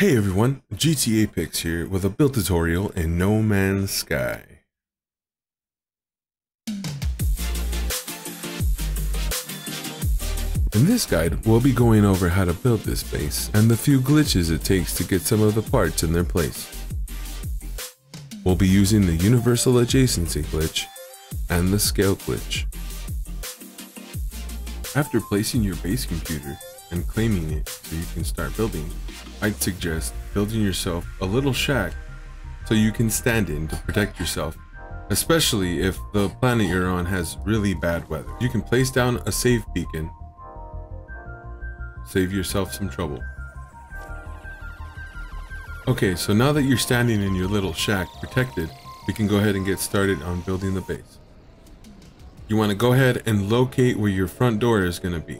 Hey everyone, GT Apex here with a build tutorial in No Man's Sky. In this guide, we'll be going over how to build this base and the few glitches it takes to get some of the parts in their place. We'll be using the Universal Adjacency glitch and the Scale glitch. After placing your base computer and claiming it so you can start building, I'd suggest building yourself a little shack so you can stand in to protect yourself, especially if the planet you're on has really bad weather. You can place down a save beacon, save yourself some trouble. Okay, so now that you're standing in your little shack protected, we can go ahead and get started on building the base. You want to go ahead and locate where your front door is going to be.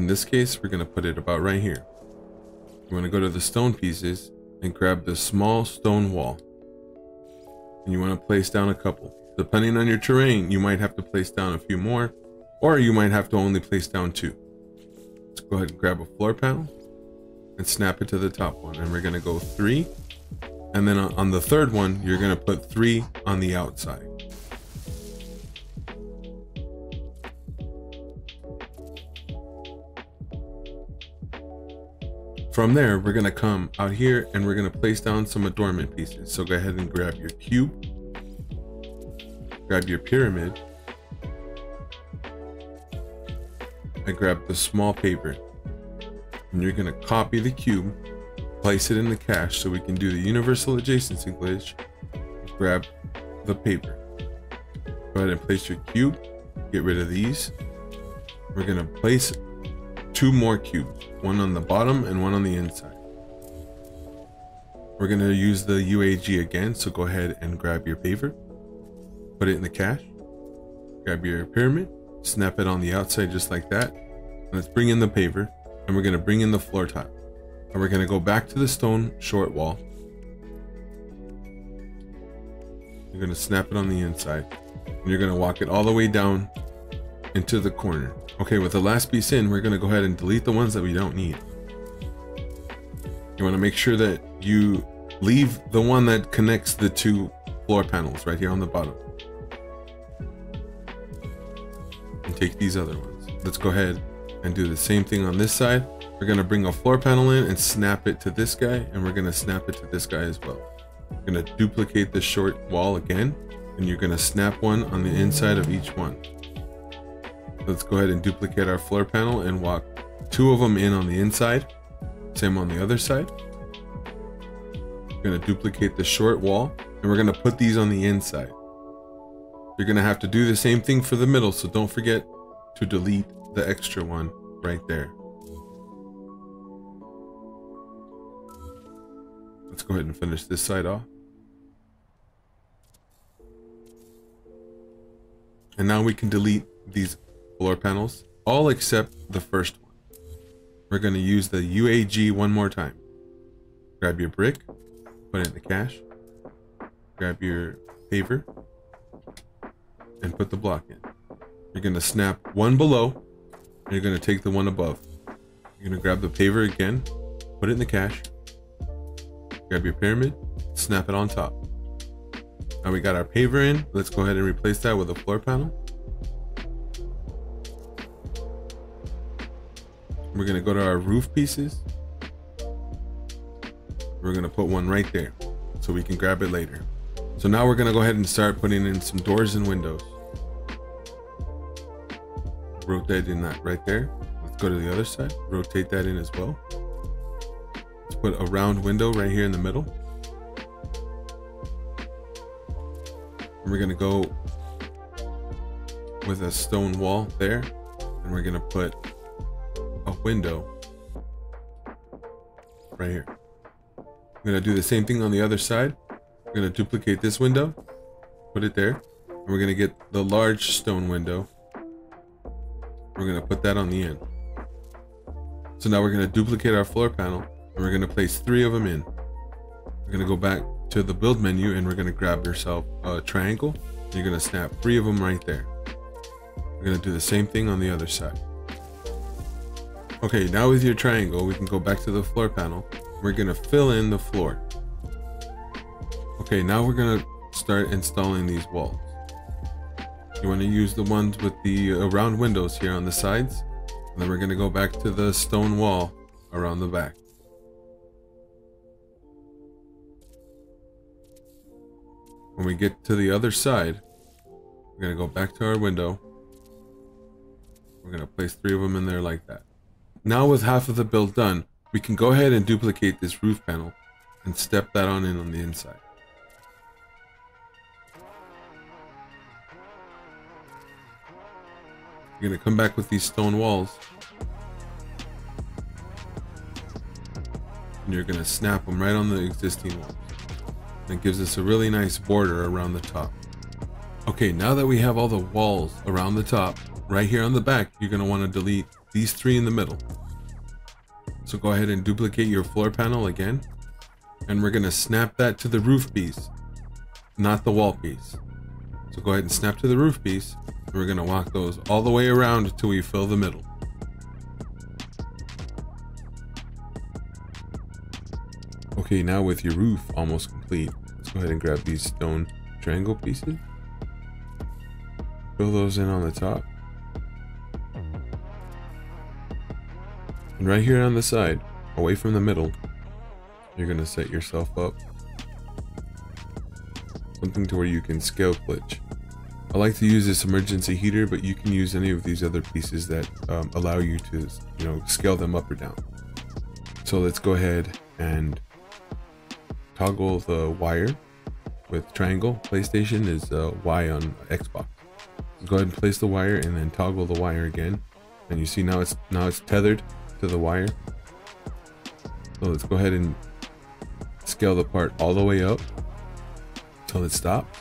In this case, we're going to put it about right here. You want to go to the stone pieces and grab the small stone wall. And you want to place down a couple. Depending on your terrain, you might have to place down a few more, or you might have to only place down two. Let's go ahead and grab a floor panel and snap it to the top one. And we're going to go three. And then on the third one, you're going to put three on the outside. From there, we're gonna come out here and we're gonna place down some adornment pieces. So go ahead and grab your cube, grab your pyramid, and grab the small paver. And you're gonna copy the cube, place it in the cache so we can do the universal adjacency glitch, grab the paver. Go ahead and place your cube, get rid of these. We're gonna place two more cubes, one on the bottom and one on the inside. We're gonna use the UAG again, so go ahead and grab your paver, put it in the cache, grab your pyramid, snap it on the outside just like that. Let's bring in the paver, and we're gonna bring in the floor tile. And we're gonna go back to the stone short wall. You're gonna snap it on the inside, and you're gonna walk it all the way down into the corner. Okay, with the last piece in, we're gonna go ahead and delete the ones that we don't need. You wanna make sure that you leave the one that connects the two floor panels right here on the bottom. And take these other ones. Let's go ahead and do the same thing on this side. We're gonna bring a floor panel in and snap it to this guy, and we're gonna snap it to this guy as well. We're gonna duplicate the short wall again, and you're gonna snap one on the inside of each one. Let's go ahead and duplicate our floor panel and walk two of them in on the inside. Same on the other side. We're gonna duplicate the short wall and we're gonna put these on the inside. You're gonna have to do the same thing for the middle, so don't forget to delete the extra one right there. Let's go ahead and finish this side off. And now we can delete these floor panels, all except the first one. We're going to use the UAG one more time. Grab your brick, put it in the cache, grab your paver, and put the block in. You're going to snap one below, and you're going to take the one above. You're going to grab the paver again, put it in the cache, grab your pyramid, snap it on top. Now we got our paver in. Let's go ahead and replace that with a floor panel. We're gonna go to our roof pieces. We're gonna put one right there so we can grab it later. So now we're gonna go ahead and start putting in some doors and windows. Rotate in that right there. Let's go to the other side, rotate that in as well. Let's put a round window right here in the middle. And we're gonna go with a stone wall there. And we're gonna put a window right here. I'm gonna do the same thing on the other side. I'm gonna duplicate this window, put it there, and we're gonna get the large stone window. We're gonna put that on the end. So now we're gonna duplicate our floor panel and we're gonna place three of them in. We're gonna go back to the build menu and we're gonna grab yourself a triangle. You're gonna snap three of them right there. We're gonna do the same thing on the other side. Okay, now with your triangle, we can go back to the floor panel. We're gonna fill in the floor. Okay, now we're gonna start installing these walls. You wanna use the ones with the uh, round windows here on the sides. And then we're gonna go back to the stone wall around the back. When we get to the other side, we're gonna go back to our window. We're gonna place three of them in there like that. Now with half of the build done, we can go ahead and duplicate this roof panel and step that on in on the inside. You're gonna come back with these stone walls. And you're gonna snap them right on the existing walls. That gives us a really nice border around the top. Okay, now that we have all the walls around the top, right here on the back, you're gonna wanna delete these three in the middle. So go ahead and duplicate your floor panel again. And we're gonna snap that to the roof piece, not the wall piece. So go ahead and snap to the roof piece. And we're gonna walk those all the way around until we fill the middle. Okay, now with your roof almost complete, let's go ahead and grab these stone triangle pieces. Fill those in on the top. And right here on the side, away from the middle, you're gonna set yourself up. Something to where you can scale glitch. I like to use this emergency heater, but you can use any of these other pieces that um, allow you to, you know, scale them up or down. So let's go ahead and toggle the wire with triangle. PlayStation is uh, Y on Xbox. Go ahead and place the wire and then toggle the wire again. And you see now it's now it's tethered to the wire. So let's go ahead and scale the part all the way up until it stops.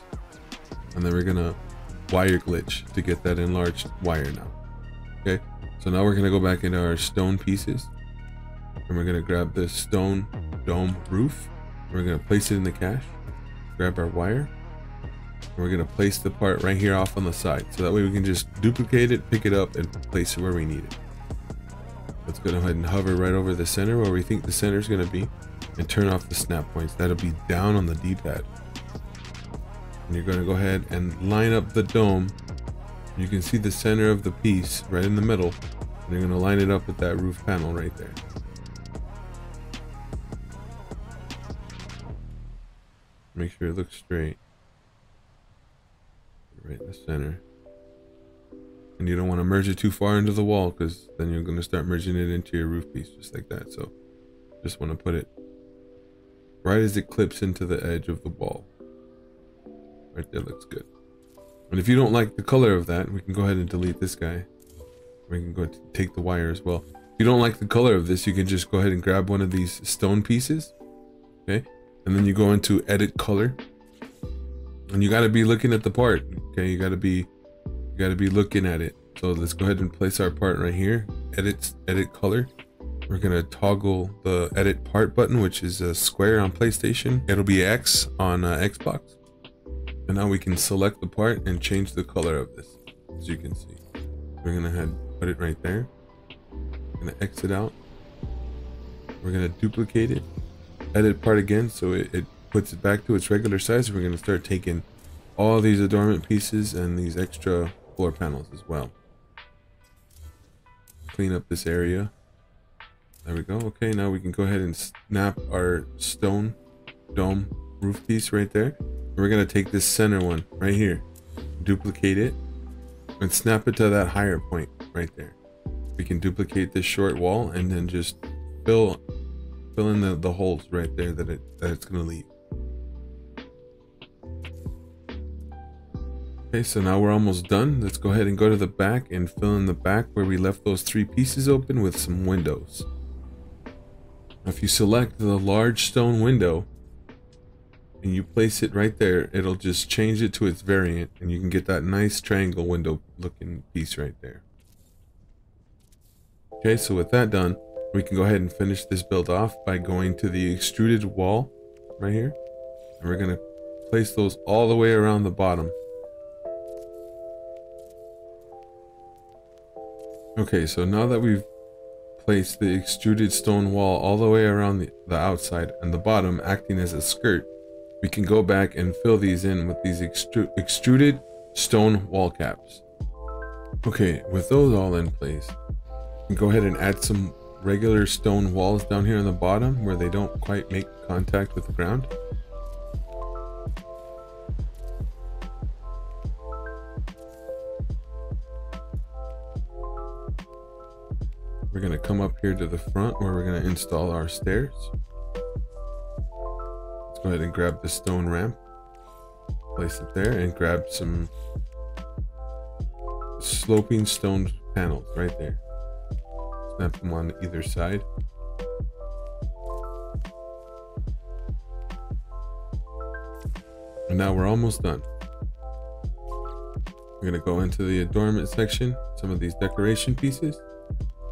And then we're gonna wire glitch to get that enlarged wire now. Okay, so now we're gonna go back into our stone pieces and we're gonna grab this stone dome roof. We're gonna place it in the cache, grab our wire, and we're gonna place the part right here off on the side. So that way we can just duplicate it, pick it up, and place it where we need it. Let's go ahead and hover right over the center where we think the center is going to be and turn off the snap points. That'll be down on the D-pad. And you're going to go ahead and line up the dome. You can see the center of the piece right in the middle. And you're going to line it up with that roof panel right there. Make sure it looks straight. Right in the center and you don't want to merge it too far into the wall because then you're going to start merging it into your roof piece just like that so just want to put it right as it clips into the edge of the wall. Right there looks good. And if you don't like the color of that we can go ahead and delete this guy. We can go take the wire as well. If you don't like the color of this you can just go ahead and grab one of these stone pieces okay? And then you go into edit color. And you got to be looking at the part okay? You got to be got to be looking at it. So let's go ahead and place our part right here. Edit, edit color. We're gonna toggle the edit part button, which is a square on PlayStation. It'll be X on uh, Xbox. And now we can select the part and change the color of this, as you can see. We're gonna head put it right there. We're gonna exit out. We're gonna duplicate it. Edit part again, so it, it puts it back to its regular size. We're gonna start taking all these adornment pieces and these extra floor panels as well. Clean up this area. There we go. Okay, now we can go ahead and snap our stone dome roof piece right there. we're going to take this center one right here, duplicate it, and snap it to that higher point right there. We can duplicate this short wall and then just fill fill in the, the holes right there that it that it's going to leave. Okay, so now we're almost done. Let's go ahead and go to the back and fill in the back where we left those three pieces open with some windows. If you select the large stone window and you place it right there, it'll just change it to its variant and you can get that nice triangle window looking piece right there. Okay, so with that done, we can go ahead and finish this build off by going to the extruded wall right here. And we're going to place those all the way around the bottom. Okay, so now that we've placed the extruded stone wall all the way around the, the outside and the bottom acting as a skirt, we can go back and fill these in with these extru extruded stone wall caps. Okay, with those all in place, go ahead and add some regular stone walls down here on the bottom where they don't quite make contact with the ground. We're gonna come up here to the front where we're gonna install our stairs. Let's go ahead and grab the stone ramp, place it there and grab some sloping stone panels right there. Snap them on either side. And now we're almost done. We're gonna go into the adornment section, some of these decoration pieces.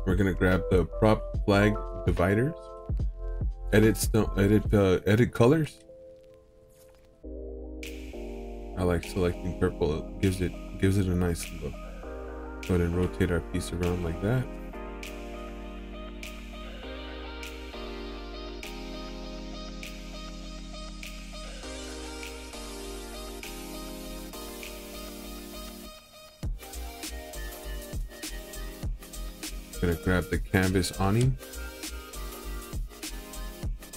We're gonna grab the prop flag dividers, edit stone, edit uh, edit colors. I like selecting purple. It gives it gives it a nice look. Go ahead and rotate our piece around like that. Gonna grab the canvas awning.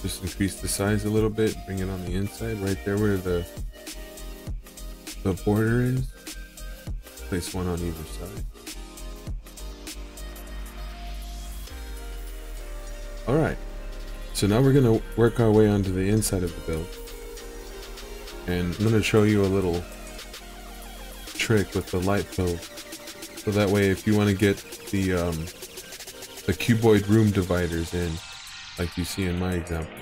Just increase the size a little bit, bring it on the inside, right there where the the border is. Place one on either side. All right, so now we're gonna work our way onto the inside of the build. And I'm gonna show you a little trick with the light flow. So that way, if you wanna get the um, the cuboid room dividers in, like you see in my example.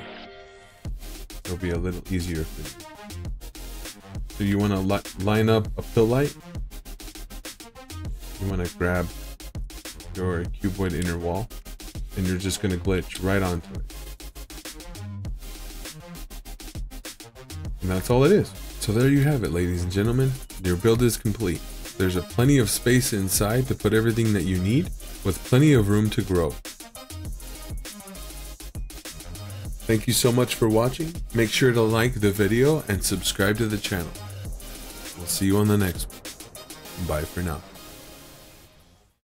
It'll be a little easier for you. So you want to li line up a fill light. You want to grab your cuboid inner wall, and you're just going to glitch right onto it. And that's all it is. So there you have it, ladies and gentlemen. Your build is complete. There's a plenty of space inside to put everything that you need with plenty of room to grow. Thank you so much for watching. Make sure to like the video and subscribe to the channel. We'll see you on the next one. Bye for now.